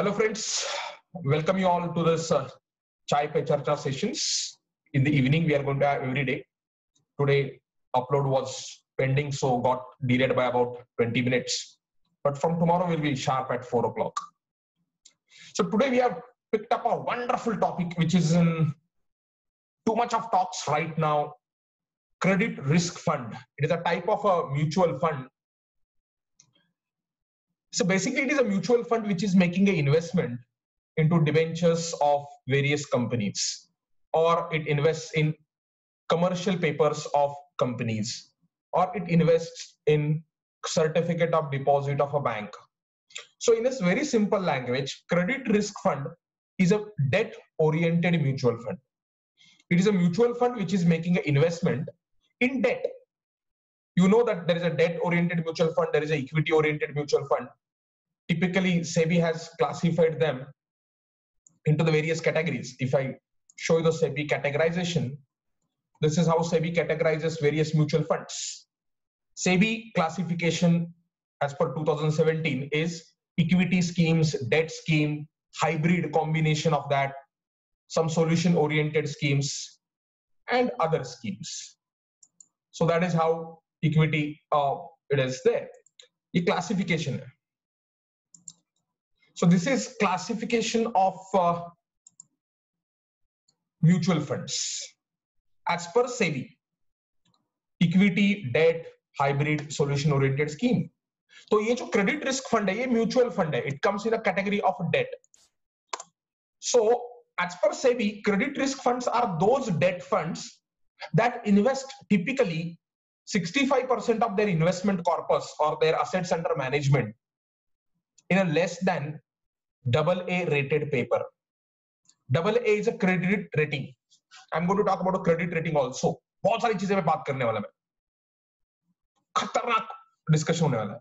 Hello, friends. Welcome you all to this uh, Chai Pe Charcha sessions. In the evening, we are going to have every day. Today, upload was pending, so got delayed by about 20 minutes. But from tomorrow, we'll be sharp at 4 o'clock. So today, we have picked up a wonderful topic, which is in too much of talks right now. Credit risk fund. It is a type of a mutual fund so basically, it is a mutual fund which is making an investment into debentures of various companies, or it invests in commercial papers of companies, or it invests in certificate of deposit of a bank. So in this very simple language, credit risk fund is a debt oriented mutual fund. It is a mutual fund which is making an investment in debt you know that there is a debt oriented mutual fund there is an equity oriented mutual fund. Typically sebi has classified them into the various categories. If i show you the sebi categorization this is how sebi categorizes various mutual funds. Sebi classification as per 2017 is equity schemes debt scheme hybrid combination of that some solution oriented schemes and other schemes. So that is how equity uh, it is there ये classification है so this is classification of uh, mutual funds as per SEBI. Equity, debt, hybrid, solution oriented scheme. तो ये जो credit risk fund है ये mutual fund है it comes in a category of date so as per SEBI, credit risk funds are those debt funds that invest typically 65% of their investment corpus or their assets under management in a less than double A rated paper. Double A is a credit rating. I'm going to talk about a credit rating also. सारी चीज़ें मैं बात करने वाला मैं खतरनाक discussion होने वाला है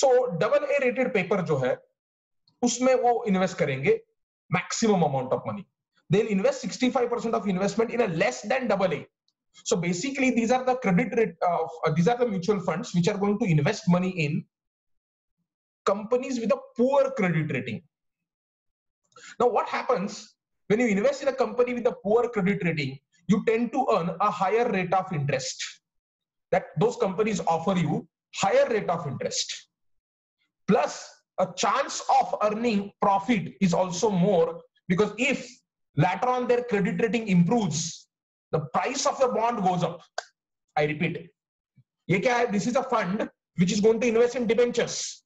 so double A rated paper जो है उसमें वो इन्वेस्ट करेंगे maximum amount of money they invest 65% of investment in a less than double A. So basically, these are the credit. Uh, these are the mutual funds which are going to invest money in companies with a poor credit rating. Now, what happens when you invest in a company with a poor credit rating? You tend to earn a higher rate of interest. That those companies offer you higher rate of interest. Plus, a chance of earning profit is also more because if later on their credit rating improves, the price of the bond goes up. I repeat. This is a fund which is going to invest in debentures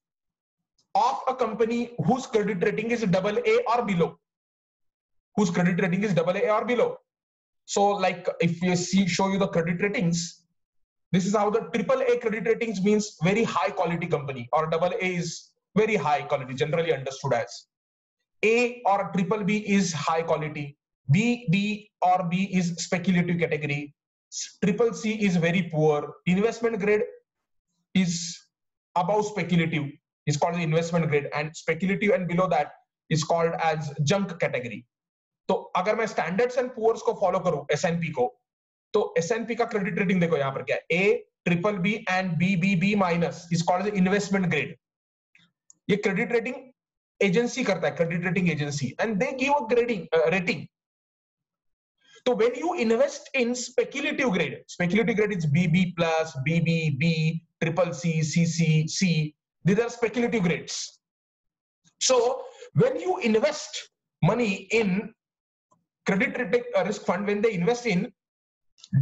of a company whose credit rating is double A or below. Whose credit rating is double A or below. So, like if you see show you the credit ratings, this is how the triple A credit ratings means very high quality company, or double A is very high quality, generally understood as. A or triple B is high quality. B, B or B is speculative category. Triple C is very poor. Investment grade is above speculative is called the investment grade and speculative and below that is called as junk category तो अगर मैं standards and poors को follow करूँ S N P को तो S&P का credit rating देखो यहाँ पर क्या A triple B and B B B minus is called investment grade ये क्रेडिट रेटिंग एजेंसी करता है credit rating agency and they give a grading rating तो when you invest in speculative grade speculative grade is bb plus bb b triple c cc c these are speculative grades. So when you invest money in credit uh, risk fund, when they invest in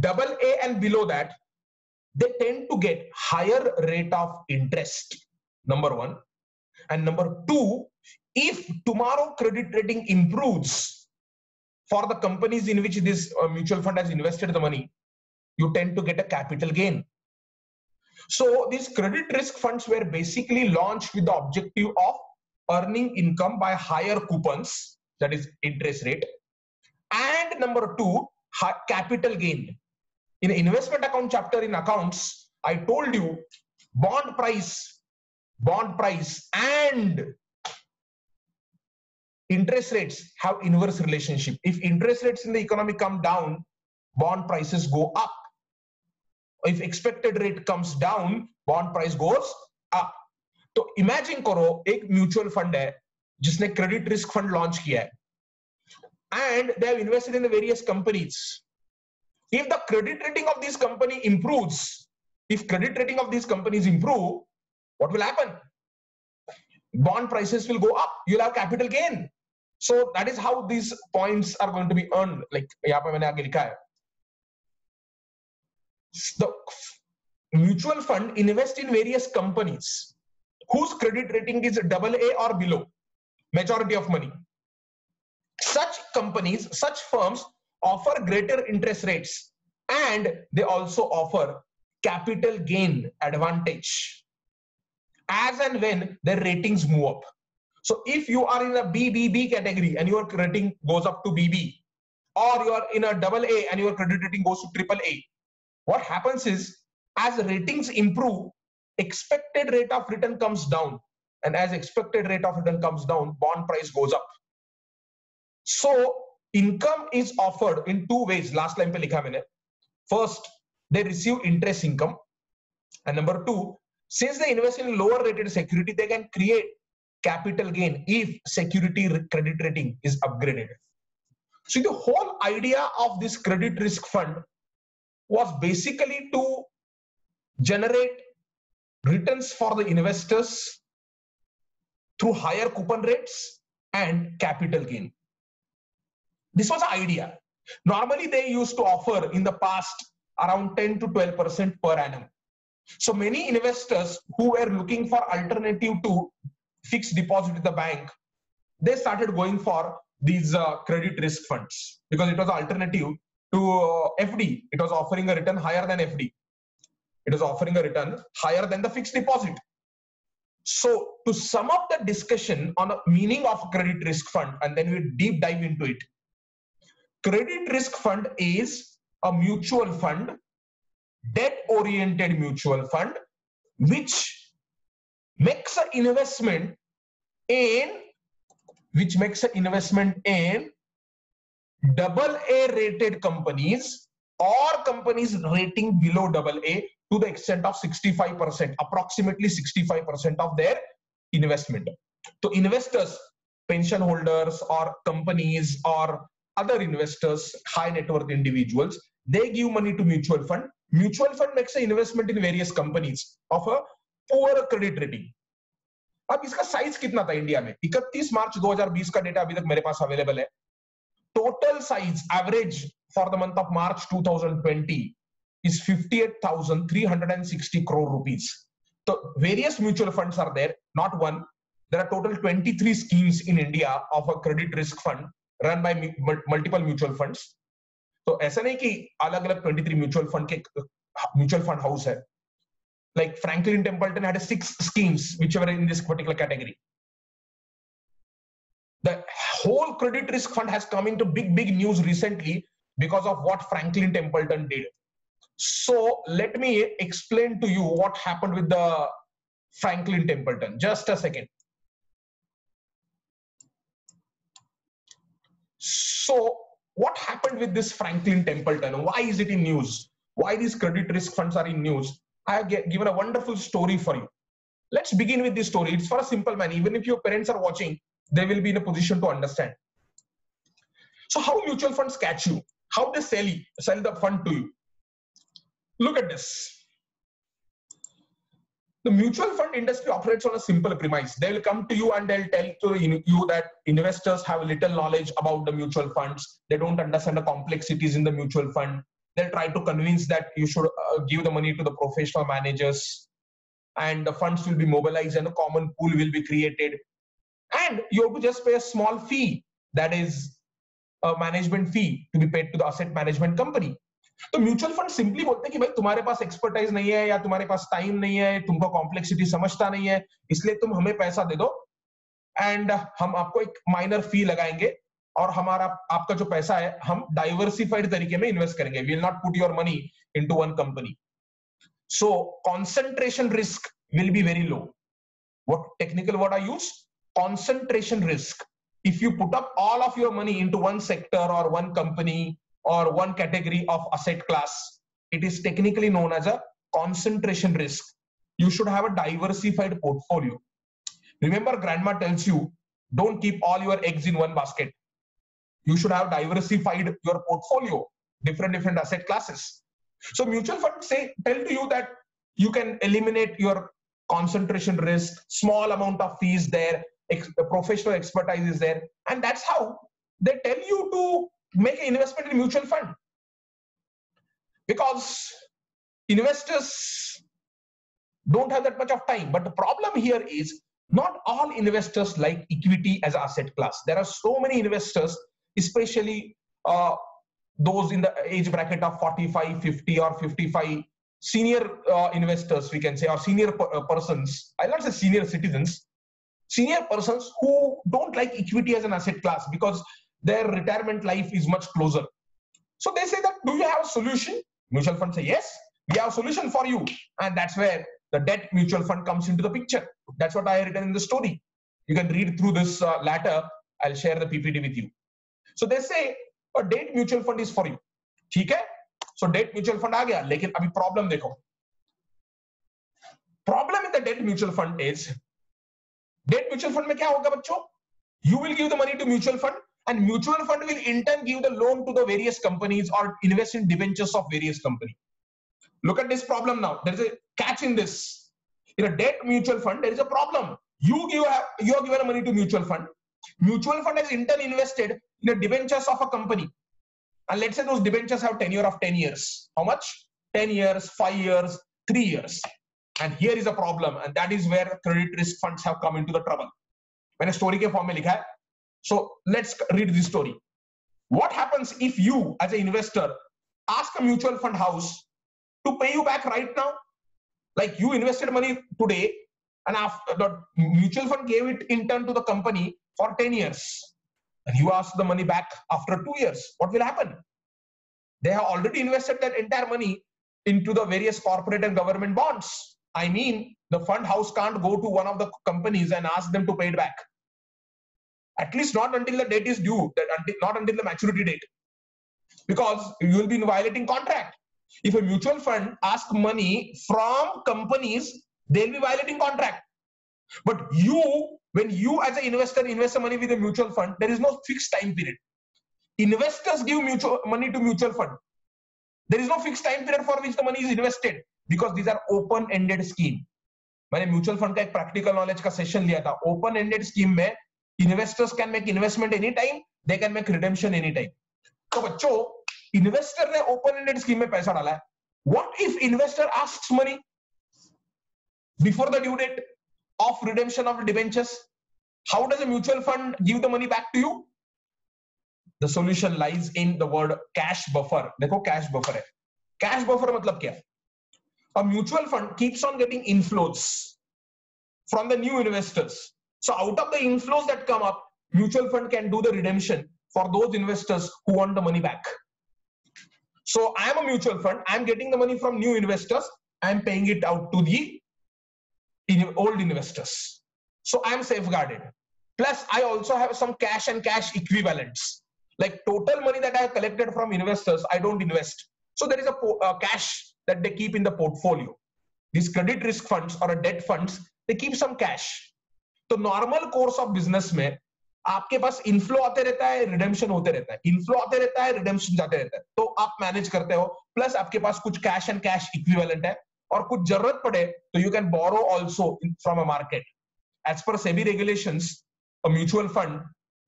double A and below that, they tend to get higher rate of interest. Number one. And number two, if tomorrow credit rating improves for the companies in which this uh, mutual fund has invested the money, you tend to get a capital gain. So these credit risk funds were basically launched with the objective of earning income by higher coupons, that is interest rate. And number two, capital gain. In investment account chapter in accounts, I told you bond price, bond price and interest rates have inverse relationship. If interest rates in the economy come down, bond prices go up if expected rate comes down bond price goes up तो imagine करो एक mutual fund है जिसने credit risk fund launch किया है and they have invested in the various companies if the credit rating of this company improves if credit rating of these companies improve what will happen bond prices will go up you'll have capital gain so that is how these points are going to be earned like maine aage likha hai the mutual fund invest in various companies whose credit rating is double A or below, majority of money. Such companies, such firms offer greater interest rates and they also offer capital gain advantage as and when their ratings move up. So if you are in a BBB category and your rating goes up to BB, or you are in a double A and your credit rating goes to triple A, what happens is as ratings improve, expected rate of return comes down. And as expected rate of return comes down, bond price goes up. So income is offered in two ways. Last line pe likha maine. First, they receive interest income. And number two, since they invest in lower rated security, they can create capital gain if security credit rating is upgraded. So the whole idea of this credit risk fund was basically to generate returns for the investors through higher coupon rates and capital gain. This was the idea. Normally, they used to offer in the past around 10 to 12% per annum. So many investors who were looking for alternative to fixed deposit with the bank, they started going for these uh, credit risk funds because it was alternative to uh, FD. It was offering a return higher than FD It was offering a return higher than the fixed deposit. So to sum up the discussion on the meaning of credit risk fund, and then we deep dive into it. Credit risk fund is a mutual fund, debt-oriented mutual fund, which makes an investment in which makes an investment in double A rated companies or companies rating below double A to the extent of 65%, approximately 65% of their investment. So investors, pension holders or companies or other investors, high net worth individuals, they give money to mutual fund. Mutual fund makes an investment in various companies of a poor credit rating. अब इसका size कितना था India में 31 मार्च 2020 का data अभी तक मेरे पास अवेलेबल है total size average for the month of March 2020 is 58,360 crore rupees. So various mutual funds are there, not one. There are total 23 schemes in India of a credit risk fund run by multiple mutual funds. तो ऐसा नहीं कि अलग अलग 23 mutual fund के mutual fund house है like Franklin Templeton had six schemes which were in this particular category. The whole credit risk fund has come into big, big news recently because of what Franklin Templeton did. So let me explain to you what happened with the Franklin Templeton. Just a second. So what happened with this Franklin Templeton? Why is it in news? Why these credit risk funds are in news? I have given a wonderful story for you. Let's begin with this story. It's for a simple man. Even if your parents are watching, they will be in a position to understand. So how mutual funds catch you? How they sell you, sell the fund to you? Look at this. The mutual fund industry operates on a simple premise. They'll come to you and they'll tell to you that investors have little knowledge about the mutual funds. They don't understand the complexities in the mutual fund. They'll try to convince that you should uh, give the money to the professional managers and the funds will be mobilized and a common pool will be created. And you have to just pay a small fee that is a management fee to be paid to the asset management company. तो mutual fund simply बोलते हैं कि भाई तुम्हारे पास expertise नहीं है या तुम्हारे पास टाइम नहीं है तुमको कॉम्प्लेक्सिटी समझता नहीं है इसलिए तुम हमें पैसा दे दो एंड हम आपको एक माइनर फ़ी लगाएँगे और हमारा, आपका जो पैसा है, हम डाइवर्सिफाइड तरीके में इन्वेस्ट करेंगे। Will not put your money into one company so concentration risk will be very low what technical word I use concentration risk if you put up all of your money into one sector और one company और one category of asset class it is technically known as a concentration risk you should have a diversified portfolio remember grandma tells you don't keep all your eggs in one basket you should have diversified your portfolio different different asset classes. So mutual funds say tell to you that you can eliminate your concentration risk small amount of fees there ex- professional expertise is there and that's how they tell you to make an investment in mutual fund. Because investors don't have that much of time. But the problem here is not all investors like equity as asset class. There are so many investors especially uh, those in the age bracket of 45 50 or 55 senior uh, investors we can say or senior per- uh, persons. I'll not say senior citizens. Senior persons who don't like equity as an asset class because their retirement life is much closer. So they say that do you have a solution? Mutual fund say yes we have a solution for you. And that's where the debt mutual fund comes into the picture. That's what i have written in the story. You can read through this uh, i'll share the ppt with you so they say a debt mutual fund is for you ठीक है सो debt mutual fund आ गया लेकिन अभी problem देखो problem in the debt mutual fund is debt mutual fund में क्या होगा बच्चों you will give the money to mutual fund and mutual fund will in turn give the loan to the various companies or invest in debentures of various company look at this problem now there is a catch in this in a debt mutual fund there is a problem you give you are given money to mutual fund mutual fund has in turn invested in the debentures of a company and let's say those debentures have tenure of 10 years how much 10 years 5 years 3 years and here is a problem and that is where credit risk funds have come into the trouble मैंने story के form में लिखा है so let's read this story. What happens if you, as an investor, ask a mutual fund house to pay you back right now? Like you invested money today, and after the mutual fund gave it in turn to the company for 10 years, and you ask the money back after two years. What will happen? They have already invested that entire money into the various corporate and government bonds. I mean, the fund house can't go to one of the companies and ask them to pay it back at least not until the date is due that until, not until the maturity date because you will be violating contract if a mutual fund asks money from companies they'll be violating contract but you when you as an investor invest money with a mutual fund there is no fixed time period investors give mutual money to mutual fund there is no fixed time period for which the money is invested because these are open ended scheme मैंने mutual fund का एक practical knowledge का session लिया था open ended scheme में investors can make investment any time they can make redemption any time तो बच्चों investor ने ओपन एंडेड स्कीम में पैसा डाला है what if investor asks money before the due date of redemption of debentures how does a mutual fund give the money back to you the solution lies in the word cash buffer देखो cash buffer है cash buffer मतलब क्या a mutual fund keeps on getting inflows from the new investors so out of the inflows that come up, mutual fund can do the redemption for those investors who want the money back. So I am a mutual fund. I am getting the money from new investors. I am paying it out to the old investors. So I am safeguarded. Plus, I also have some cash and cash equivalents. Like total money that I have collected from investors, I don't invest. So there is a, a cash that they keep in the portfolio. These credit risk funds or a debt funds, they keep some cash. तो normal course of business में आपके पास inflow आते रहता है redemption होते रहता है inflow आते रहता है रिडेम्पशन जाते रहता है तो आप मैनेज करते हो प्लस आपके पास कुछ कैश एंड कैश इक्विवेलेंट है और कुछ ज़रूरत पड़े तो you can borrow also from a market as per SEBI regulation mutual fund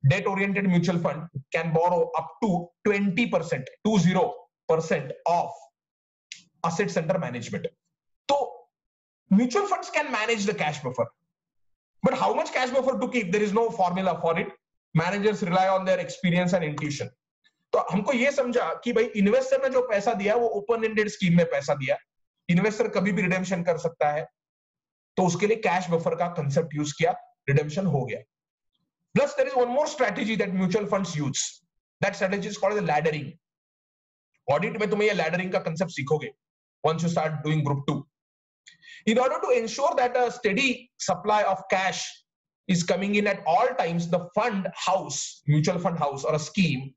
debt oriented mutual fund can borrow up to twenty percent to zero percent of asset centre management तो mutual fund can manage the cash buffer but how much cash buffer to keep there is no formula for it managers rely on their experience and intuition तो हमको यह समझा कि भाई investor ने जो पैसा दिया, वो ओपन एंडेड स्कीम में पैसा दिया। इन्वेस्टर कभी भी रिडेम्शन कर सकता है। तो उसके लिए कैश बफर का कंसेप्ट यूज़ किया रिडेम्शन हो गया। Plus there is one more strategy that mutual fund use that strategy called laddering audit में तुम्हें ये लैडरिंग का कंसेप्ट सीखोगे once you start doing group two in order to ensure that a steady supply of cash is coming in at all times the fund house mutual fund house और a scheme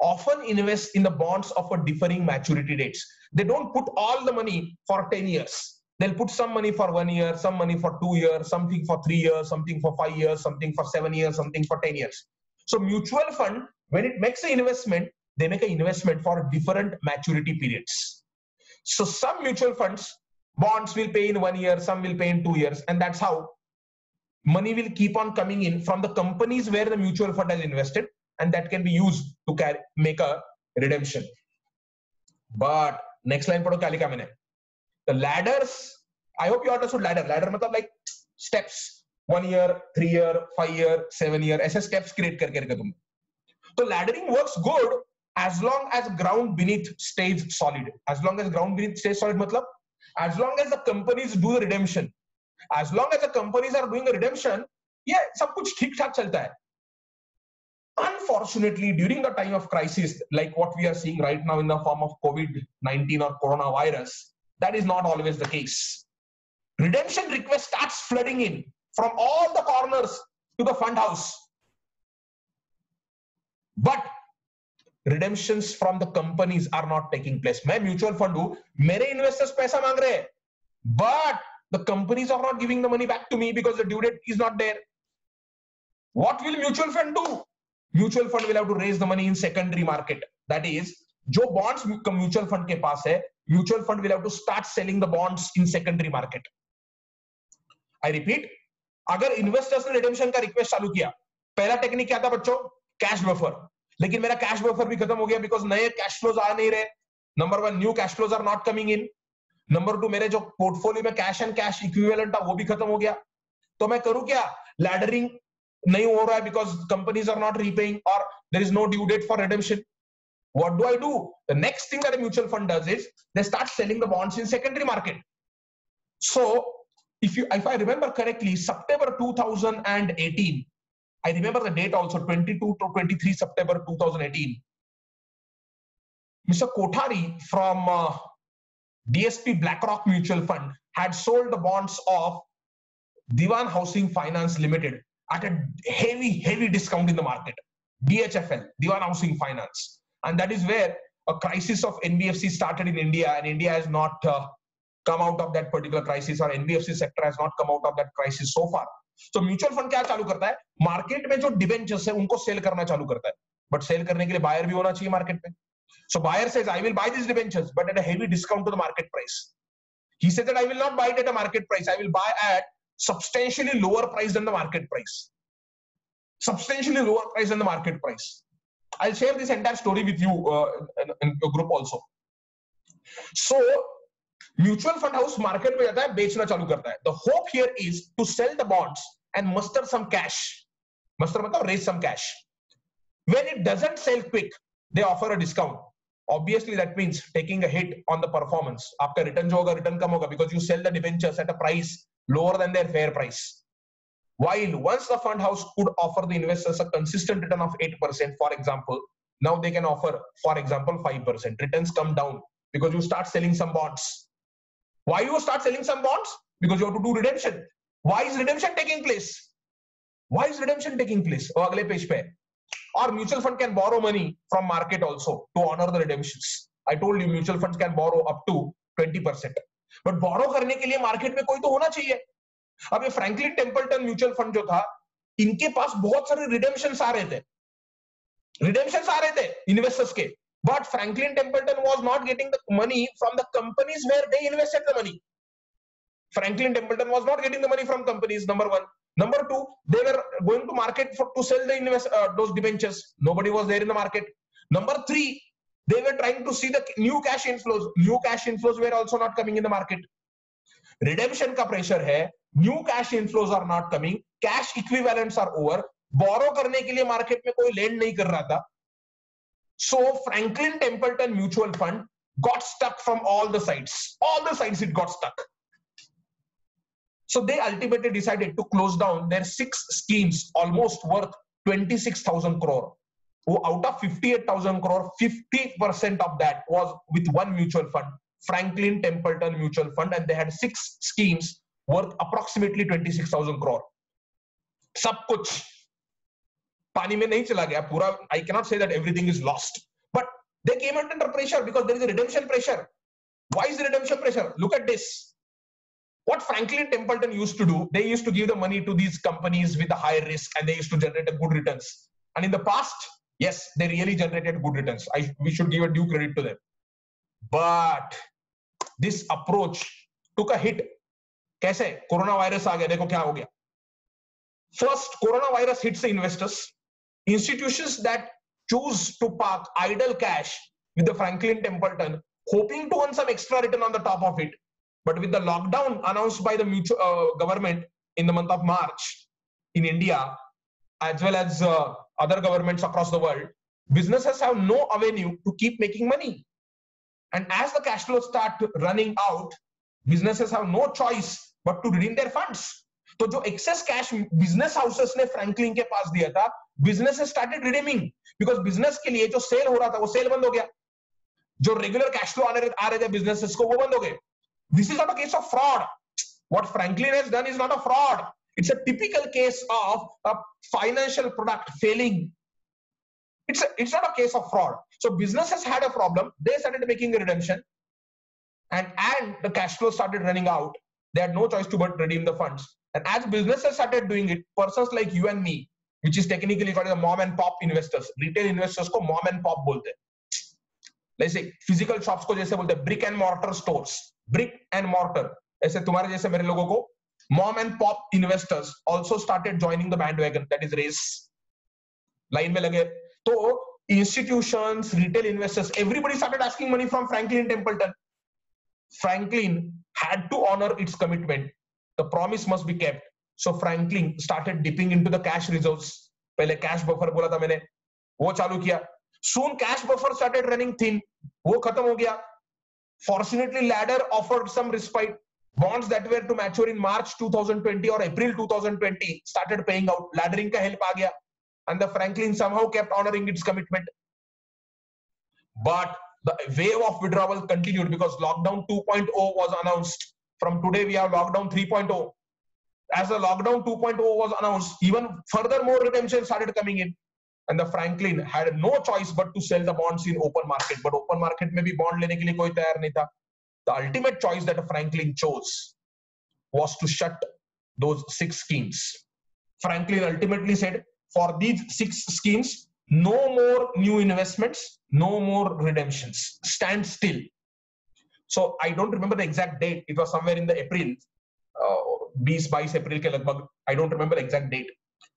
often invest in the bonds of a differing maturity dates. They don't put all the money for 10 years. They'll put some money for one year some money for two years something for three years something for five years something for seven years something for 10 years. So mutual fund when it makes an investment they make an investment for different maturity periods. So some mutual funds bonds will pay in one year some will pay in two years and that's how money will keep on coming in from the companies where the mutual fund has invested and that can be used to carry, make a redemption but next line padho kya likha maine the ladders i hope you understood ladder ladder matlab like steps one year three year five year seven year ऐसे steps create करके रखे तुम तो laddering works good as long as ground beneath stays solid as long as ground beneath stays solid matlab as long as the companies do the redemption as long as the companies are doing a redemption yeah सब कुछ ठीक ठाक चलता है unfortunately during the time of crisis like what we are seeing right now in the form of covid-19 or coronavirus that is not always the case redemption request starts flooding in from all the corners to the fund house but redemptions from the companies are not taking place मैं mutual fund हूं मेरे investors पैसा मांग रहे हैं but the companies are not giving the money back to me because the due date is not there what will mutual fund do Mutual fund will have to raise the money in secondary market. That is, जो bonds mutual fund के पास है mutual fund will have to start selling the bonds in secondary market. I repeat, अगर investors ने redemption का request चालू किया, पहला टेक्निक क्या था बच्चों? कैश बफर लेकिन मेरा कैश बफर भी खत्म हो गया बिकॉज़ नए कैश फ्लोज आ नहीं रहे. Number one new cash flows are not coming in number two मेरे जो पोर्टफोलियो में कैश एंड कैश इक्विवेलेंट था, वो भी खत्म हो गया. तो मैं करूँ क्या? Laddering nahi ho because companies are not repaying or there is no due date for redemption. What do i do? The next thing that a mutual fund does is they start selling the bonds in secondary market. So if you if i remember correctly september 2018 i remember the date also 22 to 23 september 2018 mr Kotari from uh, dsp blackrock mutual fund had sold the bonds of Dewan housing finance limited at a heavy, heavy discount in the market. DHFL, Dewan Housing Finance. And that is where a crisis of NBFC started in India, and India has not uh, come out of that particular crisis, or NBFC sector has not come out of that crisis so far. तो mutual fund क्या चालू करता है market में जो debentures है उनको cell करना चालू करता है बट सेल करने के लिए बायर भी होना चाहिए मार्केट में so buyer says I will buy this debentures but at a heavy discount to the market price He says that I will not buy it at a market price. I will buy at substantially lower price than the market price substantially lower price than the market price i'll share this entire story with you uh, in, in your group also so mutual fund house market में जाता है बेचना चालू करता है the hope here is to cell the bonds and muster some cash muster मतलब raise some cash when it doesn't sell quick they offer a discount obviously that means taking a hit on the performance आपका return जो होगा return कम होगा because you sell the debentures at a price lower than their fair price while once the fund house could offer the investors a consistent return of 8% for example now they can offer for example 5% returns come down because you start selling some bonds why you start selling some bonds? Because you have to do redemption. Why is redemption taking place? Why is redemption taking place? Oh, अगले page पे or mutual fund can borrow money from market also to honor the redemptions. I told you mutual funds can borrow up to 20%. But borrow करने के लिए market में कोई तो होना चाहिए. अब ये फ्रैंकलिन टेम्पल्टन म्यूचुअल फंड जो था इनके पास बहुत सारे रिडेम्पशन आ रहे थे रिडेम्पशन आ रहे थे इन्वेस्टर्स के But Franklin Templeton was not getting the money from the companies where they invested the money. Franklin Templeton was not getting the money from companies, number one. Number two, they were going to market for to sell the invest uh, those debentures. Nobody was there in the market. Number three, they were trying to see the new cash inflows. New cash inflows were also not coming in the market. Redemption ka pressure hai. New cash inflows are not coming. Cash equivalents are over. Borrow करने के लिए market में कोई lend नहीं कर रहा था. So Franklin Templeton Mutual Fund got stuck from all the sides. All the sides it got stuck. So they ultimately decided to close down their six schemes, almost worth 26,000 crore. Oh, out of 58,000 crore, 50% of that was with one mutual fund, Franklin Templeton Mutual Fund, and they had six schemes worth approximately 26,000 crore. सब कुछ पानी में नहीं चला गया पूरा I cannot say that everything is lost but they came under pressure because there is a redemption pressure why is redemption pressure look at this what Franklin Templeton used to do, they used to give the money to these companies with a high risk and they used to generate a good returns. And in the past, yes, they really generated good returns. I, we should give a due credit to them. But this approach took a hit. कैसे corona virus आ गया देखो क्या हो गया first coronavirus hits the investors institutions that choose to park idle cash with the franklin templeton hoping to earn some extra return on the top of it but with the lockdown announced by the mutual, uh, government in the month of March in India, as well as uh, other governments across the world, businesses have no avenue to keep making money. And as the cash flows start running out, businesses have no choice but to redeem their funds. तो जो excess cash business houses ने Franklin के पास दिया था business started redeeming because business के लिए जो सेल हो रहा था वो सेल बंद हो गया जो रेगुलर कैश फ्लो आने आ रहे थे बिजनेसेस को वो बंद हो गए this is not a case of fraud. What Franklin has done is not a fraud. It's a typical case of a financial product failing. It's, a, it's not a case of fraud. So businesses had a problem. They started making a redemption and, and the cash flow started running out. They had no choice to but redeem the funds. And as businesses started doing it, persons like you and me, which is technically called the mom and pop investors, retail investors ko mom and pop bolte. Let's say physical shops ko jaise bolte brick and mortar stores. Brick and mortar ऐसे तुम्हारे जैसे मेरे लोगों को and pop investors also started joining the bandwagon that is race line में लगे तो institutions retail investors everybody started asking money from franklin templeton franklin had to honor its commitment the promise must be kept so franklin started dipping into the cash reserves पहले cash buffer बोला था मैंने वो चालू किया soon cash buffer started running thin वो खत्म हो गया Fortunately, ladder offered some respite. Bonds that were to mature in March 2020 or April 2020 started paying out. Laddering ka help aa gaya. And the Franklin somehow kept honoring its commitment. But the wave of withdrawal continued because lockdown 2.0 was announced. From today, we have lockdown 3.0. As the lockdown 2.0 was announced, even further more redemption started coming in and the Franklin had no choice but to sell the bonds in open market. But open market में भी bond लेने के लिए कोई तैयार नहीं था. The ultimate choice that Franklin chose was to shut those six schemes. Franklin ultimately said, for these six schemes, no more new investments, no more redemptions. Stand still. So I don't remember the exact date. It was somewhere in the April, uh, 20 22 April के लगभग. I don't remember the exact date.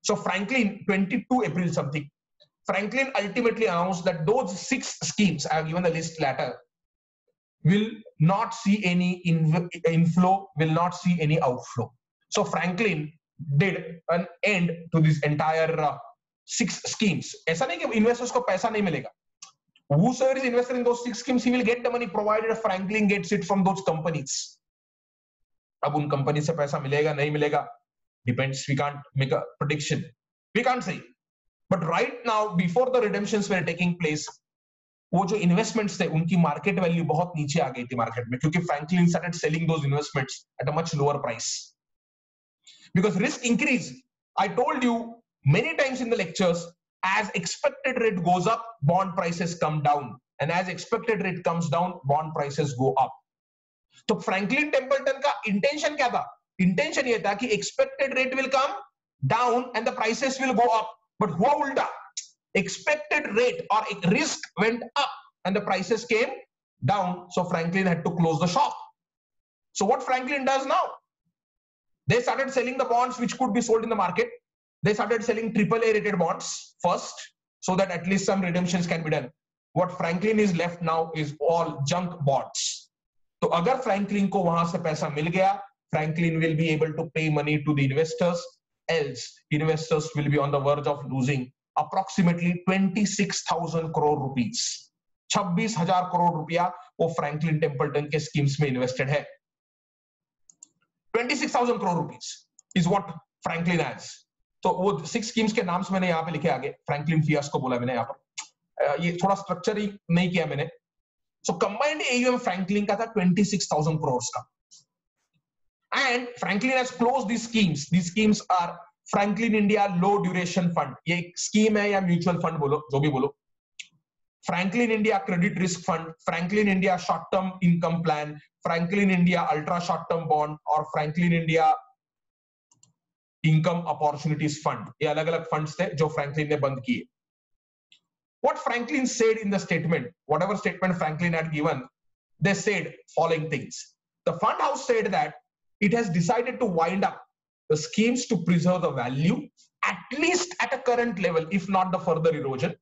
So Franklin, 22 April something, Franklin ultimately announced that those six schemes, I have given the list later, will not see any inflow, will not see any outflow. So Franklin did an end to this entire uh, six schemes. ऐसा नहीं कि investors को पैसा नहीं मिलेगा. Whosoever is invested in those six schemes, he will get the money provided Franklin gets it from those companies. अब उन company से पैसा मिलेगा नहीं मिलेगा depends. We can't make a prediction. We can't say. But right now before the रिडेम्पशंस where taking place वो जो investments थे, उनकी मार्केट वैल्यू बहुत नीचे आ गई थी मार्केट में, क्योंकि Franklin started selling those investments at a much lower price because risk increase, i told you many times in the lectures, as expected rate goes up, bond prices come down. And as expected rate comes down, bond prices go up. तो Franklin Templeton का intention क्या था? Intention ये था कि expected rate will come down and the prices will go up but हुआ उल्टा। expected rate or risk went up and the prices came down so franklin had to close the shop so what franklin does now they started selling the bonds which could be sold in the market they started selling triple a rated bonds first so that at least some redemptions can be done what franklin is left now is all junk bonds तो अगर Franklin को वहां से पैसा मिल गया Franklin will be able to पे money to the investors else investors will be on the verge of losing Approximately 26,000 crore rupees. 26,000 crore रुपया वो फ्रैंकलिन टेम्पल्टन के स्कीम्स में इन्वेस्टेड है. 26,000 crore rupees is what Franklin has. तो वो six schemes के नाम्स मैंने यहाँ पे लिखे आगे. फ्रैंकलिन फियास को बोला मैंने यहाँ पर. ये थोड़ा स्ट्रक्चर ही नहीं किया मैंने. सो कंबाइंड एयूएम फ्रैंकलिन का था 26,000 करोड़ का. And franklin has closed these schemes. These schemes are Franklin India low duration fund ये एक स्कीम है या म्यूचुअल फंड बोलो, जो भी बोलो। Franklin India credit risk fund Franklin India short term income plan Franklin India ultra short term bond और Franklin India income opportunities fund ये अलग अलग फंड थे जो फ्रैंकलिन ने बंद किए। What Franklin said in the statement whatever statement Franklin had given they said following things the fund house said that it has decided to wind up schemes to preserve the value at least at a current level, if not the further erosion.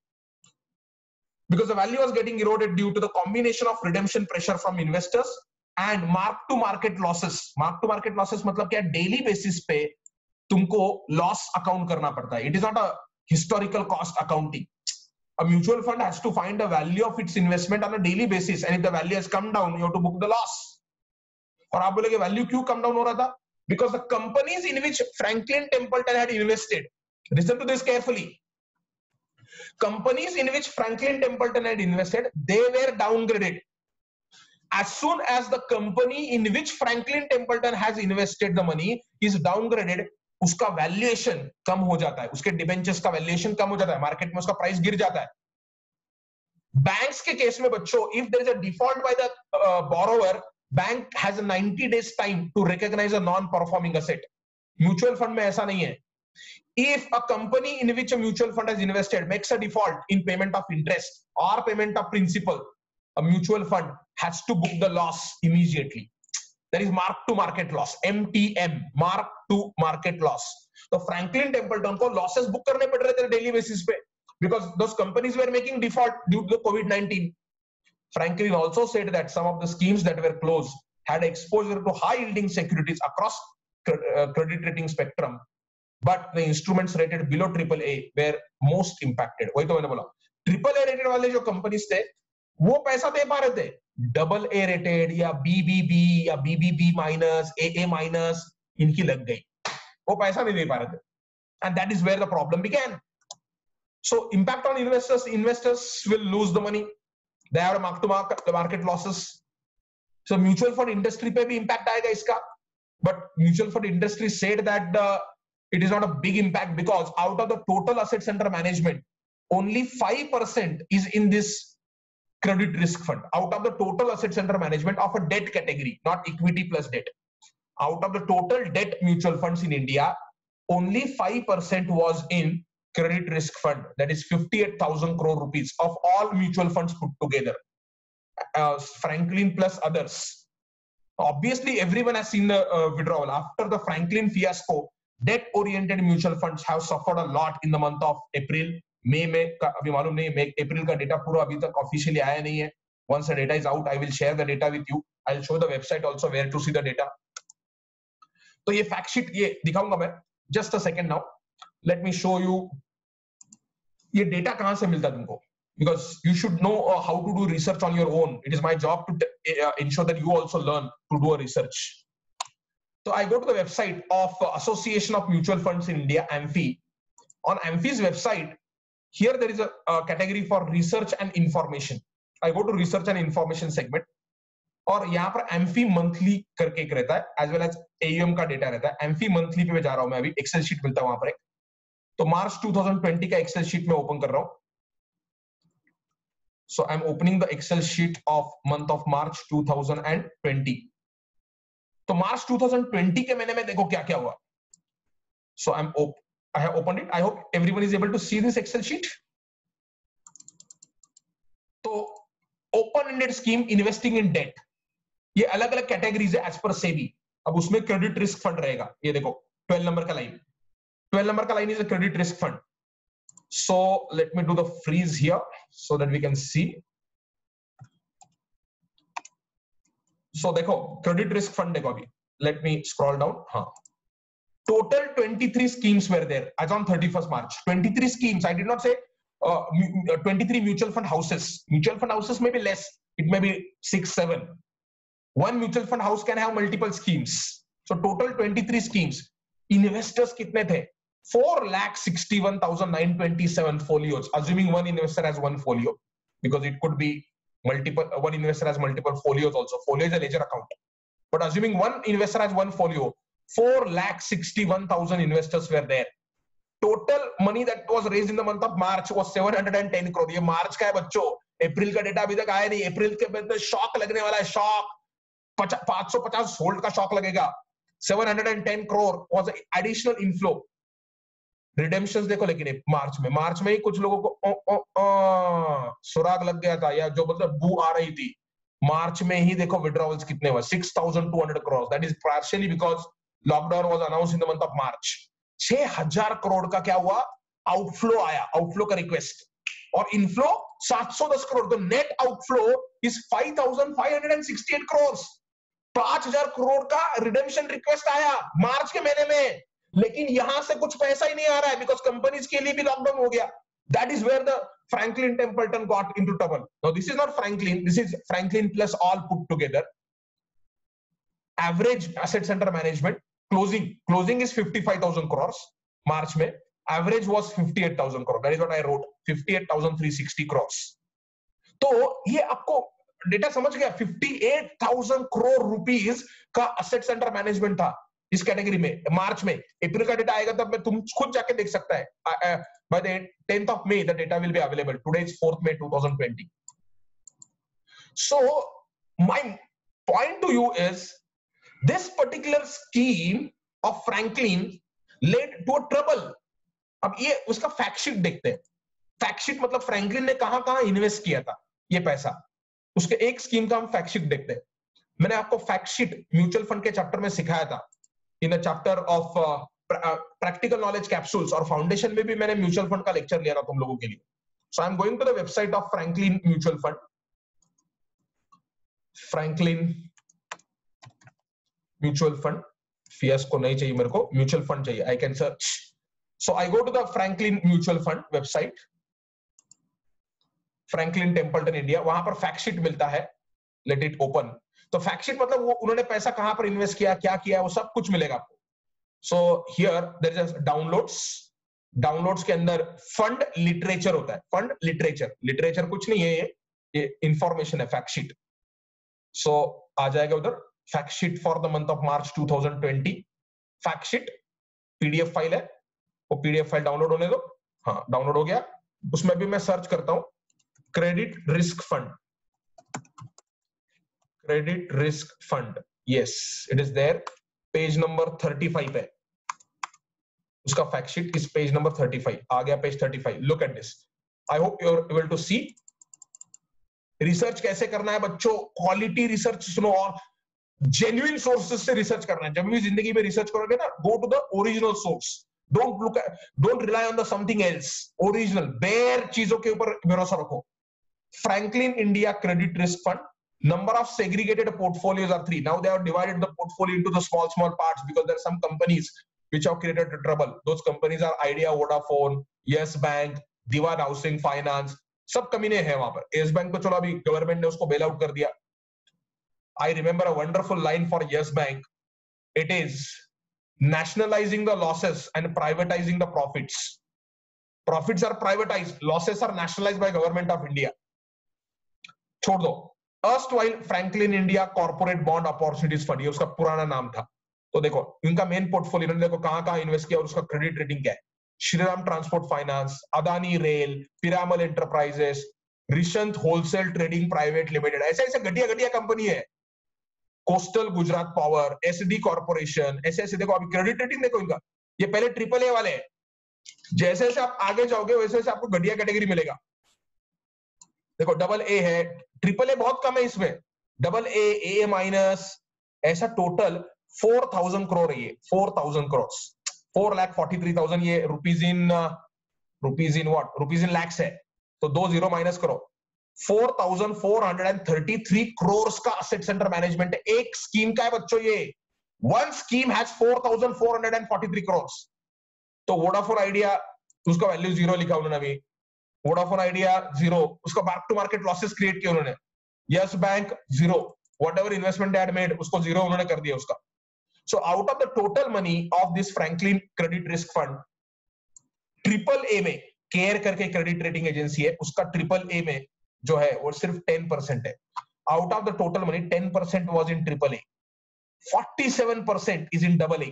Because the value was getting eroded due to the combination of redemption pressure from investors and mark to market losses. Mark to market losses मतलब क्या daily basis पे तुमको loss account करना पड़ता है. It is not a historical cost accounting. A mutual fund has to find the value of its investment on a daily basis, and if the value has come down, you have to book the loss. और आप बोलेगे value क्यों come down हो रहा था? Because the companies in which Franklin Templeton had invested, listen to this carefully. Companies in which Franklin Templeton had invested, they were downgraded. As soon as the company in which Franklin Templeton has invested the money is downgraded, उसका valuation कम हो जाता है उसके debentures का valuation कम हो जाता है मार्केट में उसका प्राइस गिर जाता है बैंक्स के केस में बच्चों if there is a default by the borrower bank has 90 days time to recognise a non performing asset mutual fund में ऐसा नहीं है if a company in which a mutual fund has invested makes a default in payment of interest or payment of principal a mutual fund has to book the loss immediately there is mark to market loss mtm mark to market loss तो Franklin Templeton को losses book करने पड़ रहे थे daily basis पे because those companies were making default due to COVID-19. Franklin also said that some of the schemes that were closed had exposure to high yielding securities across uh, credit rating spectrum, but the instruments rated below AAA were most impacted. वही तो मैंने बोला triple A rated वाले जो companies थे वो पैसा दे पा रहे थे डबल ए रेटेड या बीबीबी या BBB minus A A minus इनकी लग गई वो पैसा नहीं दे पा रहे थे and that is where the problem began So impact on investors, investors will lose the money. They have a mark to market, market losses. So mutual fund industry पे भी impact आएगा इसका. But mutual fund industry said that uh, it is not a big impact because out of the total assets under management, only 5% is in this credit risk fund. Out of the total assets under management of a debt category, not equity plus debt. Out of the total debt mutual funds in India, only 5% was in credit risk fund that is 58000 crore rupees of all mutual funds put together uh, franklin plus others obviously everyone has seen the uh, withdrawal after the franklin fiasco debt oriented mutual funds have suffered a lot in the month of april may में अभी मालूम नहीं है अप्रैल का data पूरा अभी तक officially आया नहीं है once the data is out i will share the data with you i'll show the website also where to see the data तो ये फैक्ट शीट ये दिखाऊंगा मैं just a second now let me show you ये data कहाँ से मिलता तुमको because you should know uh, how to do research on your own it is my job to uh, ensure that you also learn to do a research so i go to the website of uh, association of mutual funds in india amphi on amphi's website here there is a, a category for research and information i go to research and information segment और यहाँ पर amphi monthly करके एक रहता है as well as M का data रहता है एम्फी मंथली पे मैं जा रहा हूँ मैं अभी एक्सेल शीट मिलता है वहाँ पर एक तो मार्च 2020 का एक्सेल शीट में ओपन कर रहा हूँ। So I am opening the Excel sheet of month of March 2020 तो मार्च 2020 के महीने में देखो क्या क्या हुआ। So I am I have open it I hope everyone is able to see this Excel sheet तो open ended scheme investing in debt ये अलग अलग कैटेगरीज है एज पर सेबी अब उसमें क्रेडिट रिस्क फंड रहेगा। ये देखो 12 नंबर का line 12 number ka line is a credit risk fund. So let me do the freeze here so that we can see. So देखो credit risk fund देखो अभी. Let me scroll down. हाँ. Total 23 schemes were there as on 31st March. 23 schemes. I did not say uh, 23 mutual fund houses. Mutual fund houses may be less. It may be six, seven. One mutual fund house can have multiple schemes. So total 23 schemes. Investors कितने थे? four lakh sixty-one thousand nine twenty-seven folios, assuming one investor has one folio, because it could be multiple. One investor has multiple folios also. Folio is a ledger account, but assuming one investor has one folio, four lakh sixty-one thousand investors were there. Total money that was raised in the month of March was 710 crore. ये March का है बच्चों. अप्रैल का data अभी तक आया नहीं अप्रैल के बाद शॉक लगने वाला है शॉक पांच सौ पचास सोल्ड का शॉक लगेगा 710 crore was additional inflow redemption देखो लेकिन मार्च में मार्च में ही कुछ लोगों को ओ, ओ, ओ, सुराग लग गया था या जो मतलब बू आ रही थी। मार्च में ही देखो विड्रॉवल्स कितने हुए six thousand two hundred crore that is partially because lockdown was announce in the month of March छह हज़ार करोड़ का क्या हुआ? आउटफ्लो आया आउटफ्लो का रिक्वेस्ट और इनफ्लो 710 करोड़ तो नेट आउटफ्लो इज़ 5568 करोड़ पाँच हज़ार करोड़ का रिडेम्पशन रिक्वेस्ट आया मार्च के महीने में। लेकिन यहाँ से कुछ पैसा ही नहीं आ रहा है बिकॉज़ कंपनीज़ के लिए भी लॉकडाउन हो गया। That is where the Franklin Templeton got into trouble this is not Franklin this is Franklin plus all put together average asset center management closing closing is fifty five thousand crores March में. Average was fifty eight thousand crores that is not I wrote fifty eight thousand three sixty crores तो ये आपको data समझ गया fifty eight thousand crore rupees का asset centre management था। इस category में, मार्च में, अप्रैल का डेटा आएगा तब मैं तुम खुद जाके देख सकता है। By the 10th of May the data will be available today is 4th May 2020 so, my point to you is, this particular scheme of franklin led to a trouble. अब ये उसका फैक्ट शीट देखते हैं। Fact sheet मतलब Franklin ने कहाँ कहाँ invest किया था, ये पैसा। उसके एक स्कीम का हम फैक्ट शीट देखते हैं। मैंने आपको फैक्ट शीट म्यूचुअल फंड के चैप्टर में सिखाया था। In the chapter of practical knowledge capsules और फाउंडेशन में भी मैंने म्यूचुअल फंड का लेक्चर लिया था तुम लोगों के लिए। So I am going to the website of Franklin mutual fund Franklin mutual fund fierce को नहीं चाहिए मेरे को। म्यूचुअल फंड चाहिए। I can search so I go to the Franklin mutual fund website Franklin Templeton India वहाँ पर fact sheet मिलता है। लेट इट ओपन तो फैक्ट शीट मतलब वो उन्होंने पैसा कहाँ पर इन्वेस्ट किया, क्या किया, वो सब कुछ मिलेगा आपको। So here there is downloads downloads के अंदर फंड लिटरेचर होता है। फंड लिटरेचर लिटरेचर कुछ नहीं है ये ये इंफॉर्मेशन है फैक्ट शीट सो आ जाएगा उधर fact sheet for the month of March 2020 fact sheet PDF file है, वो पीडीएफ फ़ाइल डाउनलोड होने दो। हाँ डाउनलोड हो गया। उसमें भी मैं सर्च करता हूँ credit risk fund credit risk fund yes it is there page number 35 है. उसका फैक्ट शीट इस पेज नंबर 35 आ गया page 35 look at this I hope you are able to see research कैसे करना है बच्चों? क्वालिटी रिसर्च सुनो और जेन्युइन सोर्सेज से रिसर्च करना है। जब भी ज़िंदगी में रिसर्च करोगे ना go to the original source don't look don't rely on the something else original बेर चीज़ों के ऊपर भरोसा रखो। Franklin India credit risk fund number of segregated portfolios are three now they have divided the portfolio into the small small parts because there are some companies which have created trouble those companies are idea vodafone yes bank Dewan Housing Finance. सब कमीने हैं वहां पर yes bank को चलो अभी government ने उसको बेल आउट कर दिया I remember a wonderful line for Yes Bank it is nationalizing the losses and privatizing the profits. Profits are privatized, losses are nationalized by government of India. छोड़ दो erstwhile Franklin India corporate bond opportunities fund उसका पुराना नाम था। तो देखो, इनका main portfolio इन्होंने देखो कहाँ कहाँ इन्वेस्ट किया और उसका क्रेडिट रेटिंग क्या है? Shriram transport finance Adani rail Piramal enterprises रिशंत wholesale trading private limited ऐसे ऐसे घटिया घटिया कंपनी है। Coastal Gujarat power SD corporation ऐसे ऐसे देखो, अभी क्रेडिट रेटिंग देखो इनका। ये पहले ट्रिपल ए वाले जैसे जैसे आप आगे जाओगे, वैसे वैसे आपको घटिया कैटेगरी मिलेगा। देखो डबल ए है ट्रिपल ए बहुत कम है इसमें। डबल ए ए माइनस ऐसा टोटल फोर थाउज़ेंड करोड़ ये four thousand crore four lakh forty three thousand ये rupees in rupees in what rupees in lakhs है। तो दो ज़ीरो माइनस करो। Four thousand four hundred and thirty three crore का asset centre management है। एक scheme का है बच्चों ये। One scheme has four thousand four hundred and forty three crore तो वोडाफोन आइडिया उसका वैल्यू ज़ीरो लिखा उन्होंने अभी। वोडाफोन आइडिया ज़ीरो उसका mark to market losses create किए उन्होंने। Yes Bank zero whatever investment had made उसको ज़ीरो उन्होंने कर दिया उसका। So out of the total money of this Franklin credit risk fund triple A में केयर करके क्रेडिट रेटिंग एजेंसी है, उसका ट्रिपल ए में जो है, वो सिर्फ़ टेन परसेंट है। Out of the total money ten percent was in triple A forty seven percent is in double A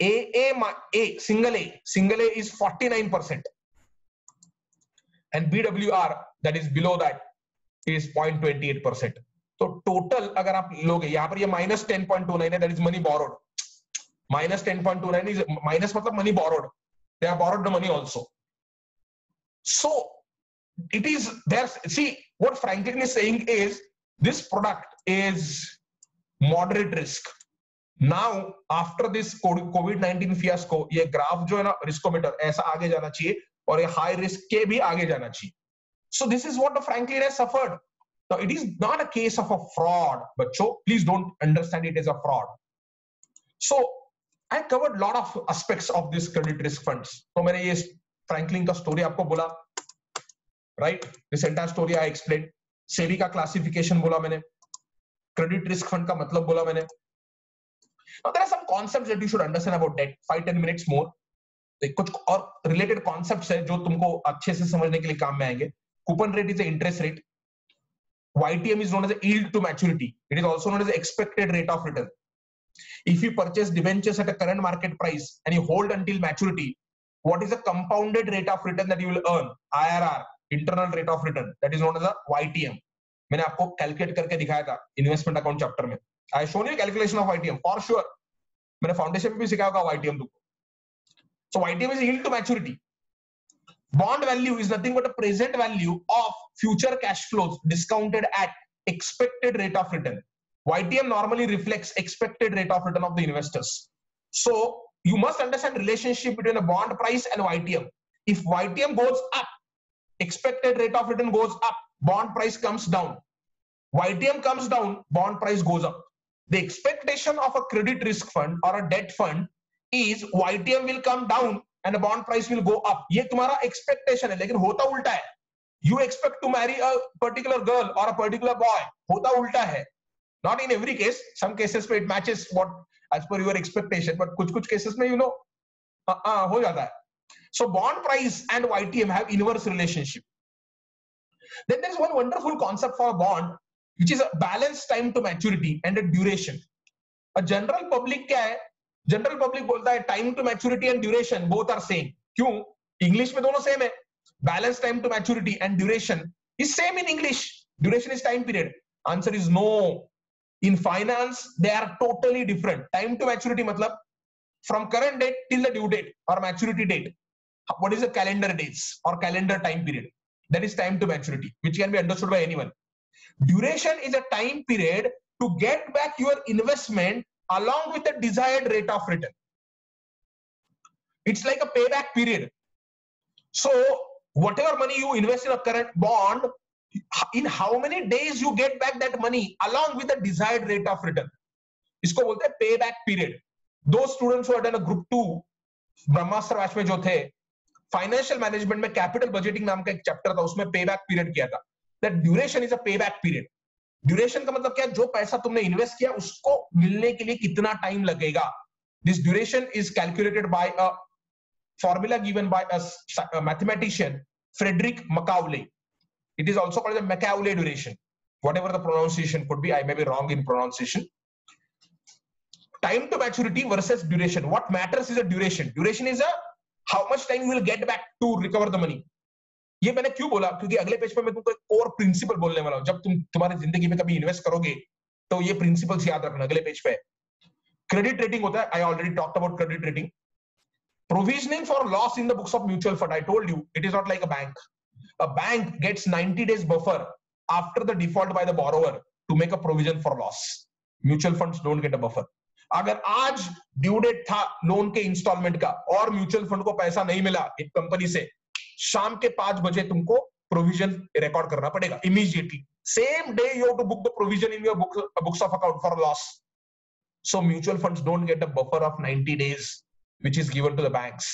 A A single A A is forty nine percent and BWR that is below that is 0.28 percent. तो total अगर आप लोगे यहाँ पर ये minus ten point two nine है that is money borrowed minus ten point two nine is minus मतलब money borrowed they are borrowed the money also so it is there see what franklin is saying is this product is moderate risk now after this covid-19 fiasco ये graph जो है ना riskometer ऐसा आगे जाना चाहिए और ये हाई रिस्क के भी आगे जाना चाहिए। So this is what Franklin suffered it is not a case of a fraud बच्चों please don't understand it is a fraud so I covered lot of aspects of this credit risk fund तो मैंने ये Franklin का story आपको बोला right this entire story I explain SEBI का classification बोला मैंने। क्रेडिट रिस्क फंड का मतलब बोला मैंने। Now, there are some concepts that you should understand about debt. Five, ten minutes. कुछ और रिलेटेड कॉन्सेप्ट्स है जो तुमको अच्छे से समझने के लिए काम में आएँगे coupon rate is interest rate YTM is known as a yield to maturity. It is also known as expected rate of return. If you purchase debentures at a current market price and you hold until maturity, what is the compounded rate of return that you will earn? IRR, internal rate of return. That is known as a YTM. मैंने आपको calculate करके दिखाया था investment account chapter में I shown you calculation of YTM for sure मैंने foundation में भी सिखाया होगा YTM तुमको So YTM is yield to maturity. Bond value is nothing but a present value of future cash flows discounted at expected rate of return. YTM normally reflects expected rate of return of the investors. So you must understand relationship between a bond price and YTM. If YTM goes up, expected rate of return goes up, bond price comes down. YTM comes down, bond price goes up. The expectation of a credit risk fund or a debt fund is YTM will come down and bond price will go up ये तुम्हारा expectation है, लेकिन होता उल्टा है। You expect to marry a particular girl और a particular boy होता उल्टा है। Not in every case some cases पे it matches what as per your expectation but कुछ कुछ केसेस में यू नो हो जाता है। So bond price and Y have inverse relationship then there is one wonderful concept for bond which is a balance time to maturity and a duration a general public क्या है? General public बोलता है time to maturity and duration both are same क्यों? English में दोनों same है. Balance time to maturity and duration is same in English duration is time period answer is no in finance they are totally different time to maturity मतलब from current date till the due date और maturity date what is a calendar dates और calendar time period that is time to maturity which can be understood by any duration is a time period to get back your investment along with the desired rate of return. It's like a payback period. So whatever money you invest in a current bond, in how many days you get back that money along with the desired rate of return. इसको बोलते हैं pay back period दो students who group two Brahmastra batch में जो थे financial management में capital budgeting नाम का एक चैप्टर था उसमें पे बैक पीरियड किया था दैट ड्यूरेशन इज़ अ पे बैक पीरियड ड्यूरेशन का मतलब क्या जो पैसा तुमने इन्वेस्ट किया, उसको मिलने के लिए कितना टाइम लगेगा? This duration is calculated by a formula given by a mathematician Frederick Macaulay it is also called the Macaulay duration whatever the pronunciation could be I may be wrong in pronunciation time to maturity versus duration what matters is a duration duration is a how much time will get back to recover the money ये मैंने क्यों बोला? क्योंकि अगले page पर मैं तुमको एक और प्रिंसिपल बोलने वाला हूँ। जब तुम तुम्हारी ज़िंदगी में कभी इन्वेस्ट करोगे तो ये प्रिंसिपल्स याद रखना अगले पेज पे। क्रेडिट रेटिंग होता है। I already talked about credit rating provisioning for loss in the books of mutual fund I told you it is not like a bank a bank gets 90 days buffer after the default by the borrower to make a provision for loss mutual funds don't get a buffer अगर आज due date था loan के instalment का, और mutual fund को पैसा नहीं मिला एक कंपनी से शाम के पाँच बजे तुमको प्रोविज़न रिकॉर्ड करना पड़ेगा immediately same day you have to book the provision in your book books of account for loss so mutual funds don't get a buffer of 90 days which is given to the banks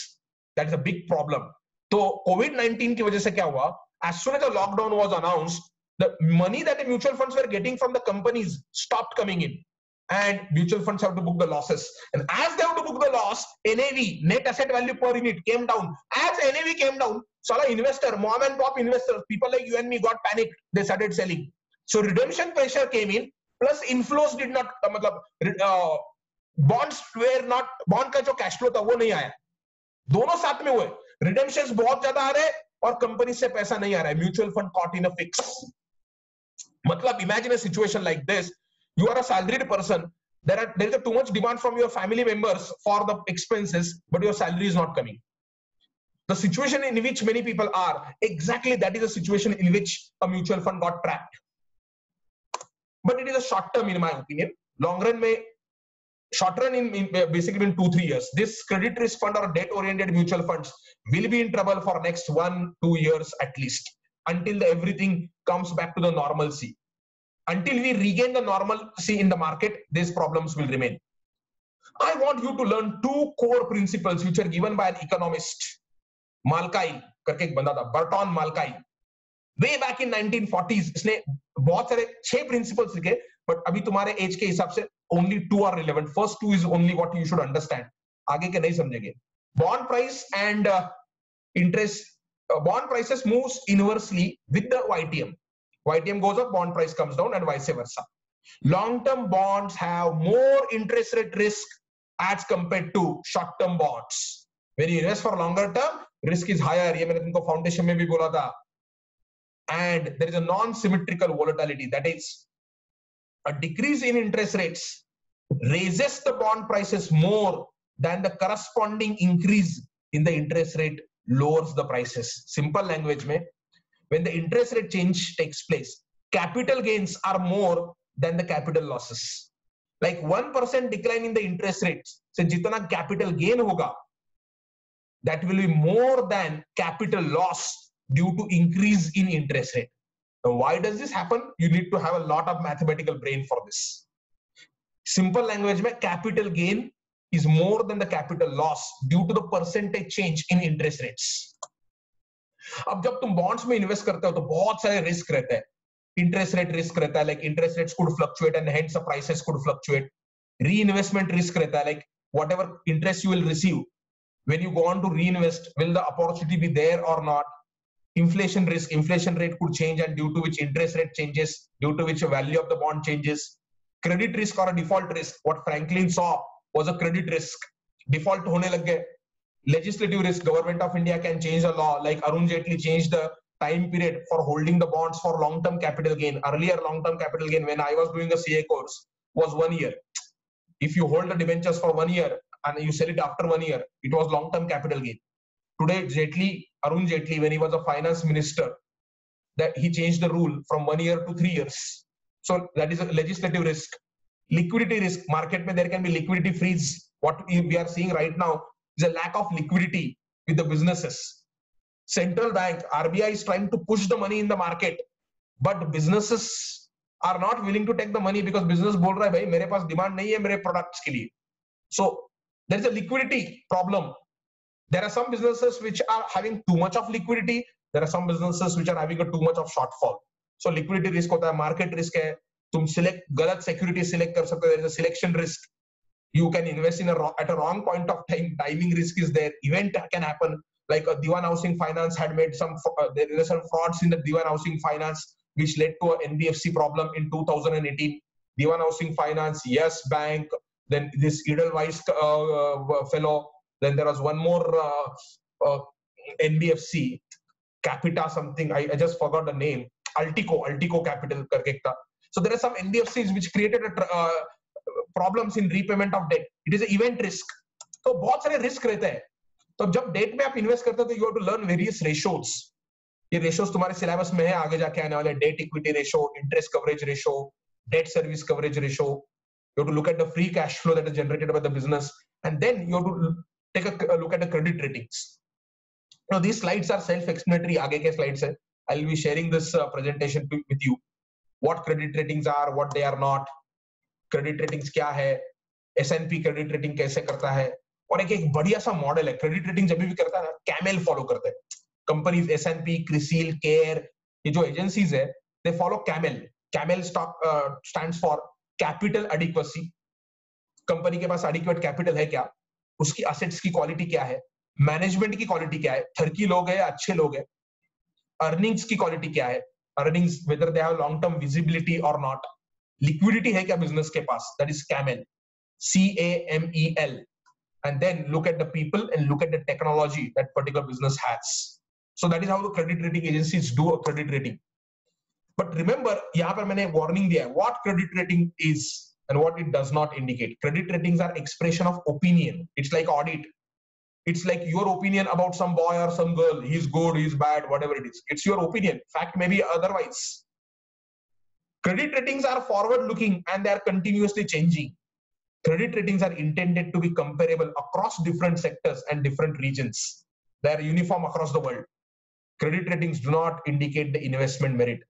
that is a big problem तो Covid 19 की वजह से क्या हुआ? As soon as the lockdown was announce the money that the mutual funds were getting from the companies stop coming in and mutual funds have to book the losses and as they have to book the loss NAV net asset value per unit came down as NAV came down so investor mom and pop investors people like you and me got panicked they started selling so redemption pressure came in plus inflows did not uh, मतलब uh, bonds were not bond का जो cash flow था वो नहीं आया दोनों साथ में हुए रिडेम्पशंस बहुत ज़्यादा आ रहे और कंपनी से पैसा नहीं आ रहा है mutual fund caught in a fix मतलब imagine a situation like this you are a salaried person. There are there is too much demand from your family members for the expenses but your salary is not coming. The situation in which many people are exactly that is a situation in which a mutual fund got trapped. But it is a short term in my opinion. Long run may short run in, in uh, basically in two three years. This credit risk fund or debt oriented mutual funds will be in trouble for next one two years at least until the, everything comes back to the normalcy. Until we regain the normalcy in the market, these problems will remain. I want you to learn two core principles which are given by an economist मालकाई करके एक बंदा था बर्टॉन मालकाई way back in 1940s इसने बहुत सारे छह principles लिखे बट अभी तुम्हारे एज के हिसाब से only two are relevant first two is only what you should understand आगे के नहीं समझेंगे bond price and interest bond prices moves inversely with the YTM YTM goes up bond price comes down and vice versa long term bonds have more interest rate risk as compared to short term bonds when you invest for longer term risk is higher ये मैंने तुमको foundation में भी बोला था and there is a non-symmetrical volatility that is a decrease in interest rates raises the bond prices more than the corresponding increase in the interest rate lowers the prices simple language mein when the interest rate change takes place capital gains are more than the capital losses like 1% decline in the interest rates so jitna capital gain hoga that will be more than capital loss due to increase in interest rate. Now, why does this happen? You need to have a lot of mathematical brain for this. Simple language में capital gain is more than the capital loss due to the percentage change in interest rates. अब जब तुम bonds में invest करते हो तो बहुत सारे रिस्क रहते हैं। इंटरेस्ट रेट रिस्क रहता है like interest rates could fluctuate and hence the prices could fluctuate reinvestment risk रहता है like whatever interest you will receive when you go to reinvest will the opportunity be there और not inflation risk inflation rate could change and due to which interest rate changes due to which value of the bond changes credit risk और default risk what Franklin saw was a credit risk default होने लग गए। Legislative risk government of india can change the law. Like arun jaitley changed the time period for holding the bonds for long term capital gain. Earlier long term capital gain when i was doing a ca course was one year. If you hold the debentures for one year and you sell it after one year it was long term capital gain. Today jaitley arun jaitley when he was a finance minister that he changed the rule from one year to three years. So that is a legislative risk. Liquidity risk. Market mein there can be liquidity freeze. What we are seeing right now is a lack of liquidity with the businesses central bank rbi is trying to push the money in the market but businesses are not willing to take the money because business बोल रहा है भाई मेरे पास demand नहीं है मेरे products के लिए so there is a liquidity problem there are some businesses which are having too much of liquidity there are some businesses which are having a too much of shortfall so liquidity risk होता है market risk है तुम select गलत security select कर सकते हो there is a selection risk you can invest in a at a wrong point of time timing risk is there. Event can happen. Like uh, a dewan housing finance had made some uh, there were some frauds in the dewan housing finance which led to an nbfc problem in 2018 dewan housing finance yes bank then this edelweiss uh, uh, fellow then there was one more uh, uh, nbfc capita something I, I just forgot the name. Altico altico capital so there are some nbfcs which created a uh, problems in repayment of debt. It is an event risk. तो बहुत सारे risk रहते हैं तो जब date में आप invest करते हो तो you have to learn various ratios ये रेशोज तुम्हारे सिलेबस में है आगे जाके आने वाले debt equity ratio interest coverage ratio debt service coverage ratio you have to look at the free cash flow that is generated by the business and then you have to take a, a look at the credit ratings now these slides are self-explanatory aage ke slides hai i'll be sharing this uh, presentation to, with you what credit ratings are what they are not Credit ratings क्या है? S&P credit rating कैसे करता है? और एक एक बढ़िया सा मॉडल है। क्रेडिट रेटिंग जब भी करता है ना कैमेल फॉलो करते हैं। Companies S N P CRISIL CARE ये जो एजेंसीज है they follow CAMEL CAMEL stock stands for capital adequacy company के पास एडिक्वेट कैपिटल है क्या? उसकी असेट्स की क्वालिटी क्या है? मैनेजमेंट की क्वालिटी क्या है? थरकी लोग है अच्छे लोग है? अर्निंग्स की क्वालिटी क्या है? Earnings whether they have long term visibility और नॉट लिक्विडिटी है क्या बिजनेस के पास that is camel C A M E L and then look at the people and look at the technology that particular business has So that is how the credit rating agencies do a credit rating. But remember, यहाँ पर मैंने warning दिया what credit rating is and what it does not indicate. Credit ratings are expression of opinion. It's like audit. It's like your opinion about some boy or some girl. He's good, he's bad, whatever it is. It's your opinion. Fact may be otherwise. Credit ratings are forward looking and they are continuously changing. Credit ratings are intended to be comparable across different sectors and different regions. They are uniform across the world. Credit ratings do not indicate the investment merit.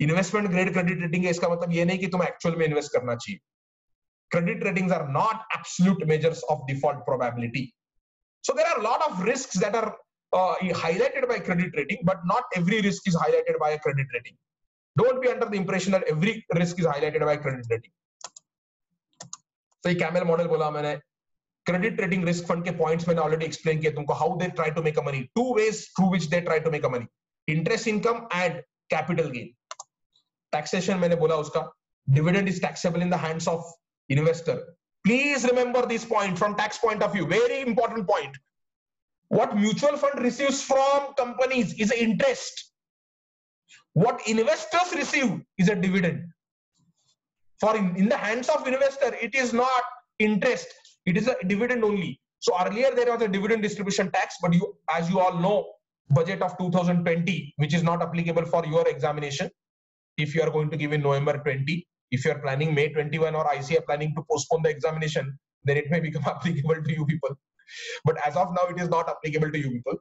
Investment grade credit rating है इसका मतलब ये नहीं कि तुम actual में invest करना चाहिए credit ratings are not absolute measures of default probability so there are a lot of risks that are uh, highlighted by credit rating but not every risk is highlighted by a credit rating Don't be under the impression that every risk is highlighted by credit rating. ये CAMEL model बोला मैंने। Credit rating risk fund के points मैंने already explain किया तुमको how they try to make a money two ways through which they try to make a money interest income and capital gain taxation मैंने बोला उसका। Dividend is taxable in the hands of investor please remember this point from tax point of view very important point what mutual fund receives from companies is interest. What investors receive is a dividend for in, in the hands of investor it is not interest it is a dividend only so earlier there was a dividend distribution tax but you as you all know budget of 2020 which is not applicable for your examination if you are going to give in November 20. If you are planning May 21 or ICA planning to postpone the examination, then it may become applicable to you people. But as of now, it is not applicable to you people.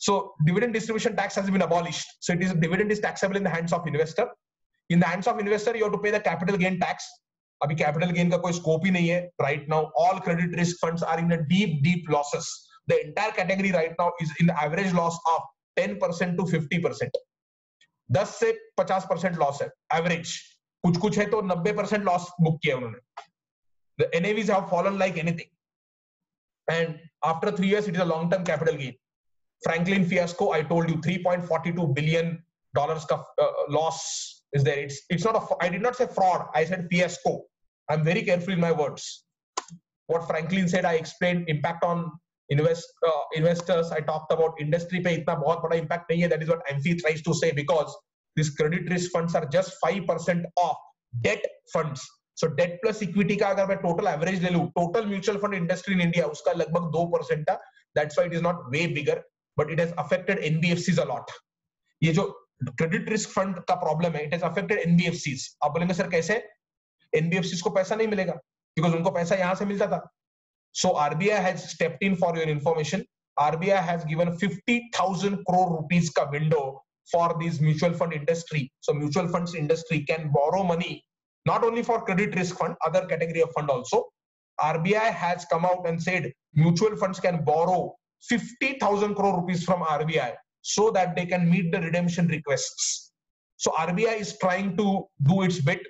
So dividend distribution tax has been abolished. So it is dividend is taxable in the hands of investor. In the hands of investor, you have to pay the capital gain tax. अभी capital gain का कोई scope ही नहीं है. Right now, all credit risk funds are in a deep, deep losses. The entire category right now is in the average loss of 10% to 50%. 10 से 50 percent loss है average कुछ कुछ है तो 90 परसेंट लॉस बुक किया उन्होंने the NAVs have fallen like anything. And after three years, it is a long-term capital gain. Franklin fiasco, I told you, 3.42 billion dollars uh, loss is there. It's it's not a. I did not say fraud. I said fiasco. I'm very careful in my words. What Franklin said, I explained impact on invest uh, investors. I talked about industry पे इतना बहुत बड़ा impact नहीं है. That is what Amphi tries to say because these credit risk funds are just five percent of debt funds. So debt plus equity का अगर मैं total average ले लूँ, total mutual fund industry in India उसका लगभग दो percent था. That's why it is not way bigger, but it has affected NBFCs a lot. ये जो क्रेडिट रिस्क फंड का प्रॉब्लम है इट हैज अफेक्टेड एनबीएफसीज आप बोलेंगे सर कैसे एनबीएफसीज को पैसा नहीं मिलेगा बिकॉज उनको पैसा यहां से मिलता था so RBI has stepped in for your information RBI has given 50000 crore rupees का window for these mutual fund industry so mutual funds industry can borrow money not only for credit risk fund other category of fund also rbi has come out and said mutual funds can borrow 50000 crore rupees from rbi so that they can meet the redemption requests so rbi is trying to do its bit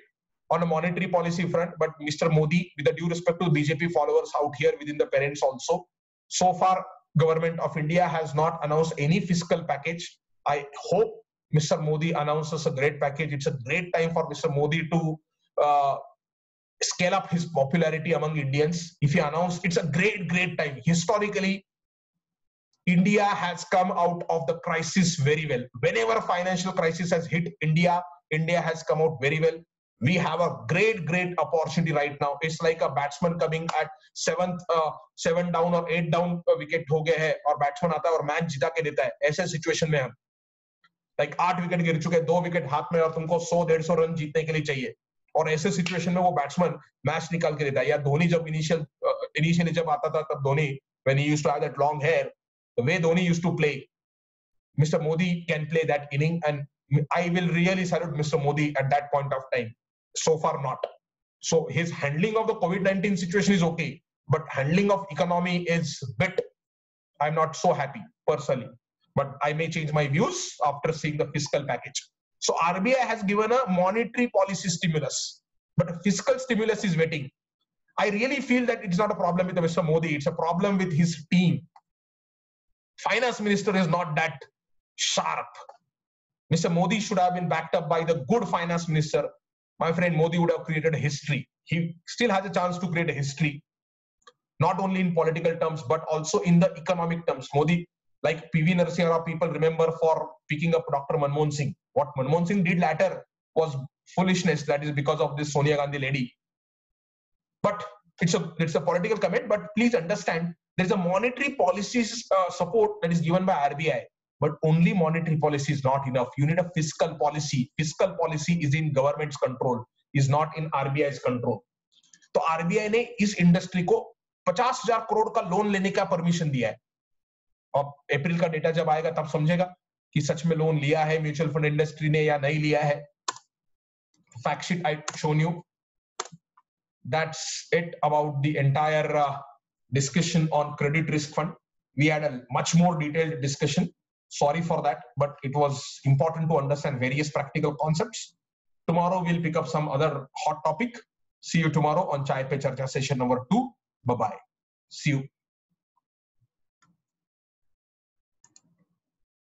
on a monetary policy front but mr modi with the due respect to bjp followers out here within the parents also so far government of india has not announced any fiscal package I hope Mr. Modi announces a great package. It's a great time for Mr. Modi to uh, scale up his popularity among Indians. If he announces, it's a great, great time. Historically, India has come out of the crisis very well. Whenever financial crisis has hit India, India has come out very well. We have a great, great opportunity right now. It's like a batsman coming at seventh, uh, seven down or eight down wicket हो गया है और batsman आता है और match जिता के देता है ऐसे सिचुएशन में हम लाइक आठ विकेट गिर चुके दो विकेट हाथ में और तुमको सौ डेढ़ सौ रन जीतने के लिए चाहिए और ऐसे सिचुएशन में वो बैट्समैन मैच निकाल के देता है या धोनी जब इनिशियल इनिशियली जब आता था तब Dhoni when he used to have that long hair the way Dhoni used to play Mr Modi can play that inning and I will really salute Mr Modi at that point of time so far not so his handling of the COVID-19 situation is okay but handling of economy is bit I'm not so happy personally but I may change my views after seeing the fiscal package. So RBI has given a monetary policy stimulus, but fiscal stimulus is waiting. I really feel that it's not a problem with Mr. Modi, it's a problem with his team. Finance minister is not that sharp. Mr. Modi should have been backed up by the good finance minister. My friend Modi would have created a history. He still has a chance to create a history, not only in political terms, but also in the economic terms. Modi like PV Narasimha people remember for picking up Dr. Manmohan Singh. What Manmohan Singh did later was foolishness. That is because of this Sonia Gandhi lady. But it's a it's a political comment. But please understand, there is a monetary policies uh, support that is given by RBI. But only monetary policy is not enough. You need a fiscal policy. Fiscal policy is in government's control, is not in RBI's control. तो RBI ने इस industry को पचास हज़ार करोड़ का loan लेने का permission दिया है और अप्रैल का डेटा जब आएगा तब समझेगा कि सच में लोन लिया है म्यूचुअल फंड इंडस्ट्री ने या नहीं लिया है sheet I shown you. That's it about the entire uh, discussion on credit risk fund. We had a much more detailed discussion. Sorry for that, but it was important to understand various practical concepts. Tomorrow we'll pick up some other hot topic. See you tomorrow on Chai Pe Charcha session number two. Bye bye. See you.